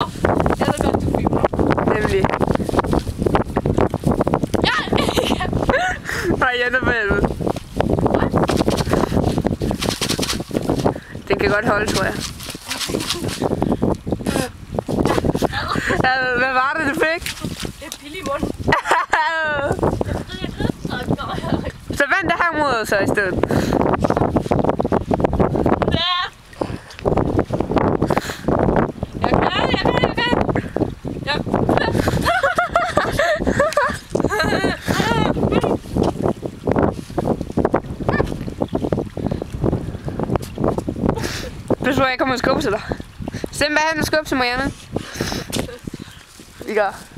Jeg ved godt, du filmer. Nemlig. Ja! Nej, jeg er med. Den kan godt holde, tror jeg. Hvad var det, du fik? Det er billig mund. Jeg ved, jeg ved, så vend det her mod så i stedet. Ja. Jeg kan, jeg kan, jeg kan. Jeg Pas på, jeg kommer og skubber til dig. Stem, hvad han skubbe til Marianne? Vi gør.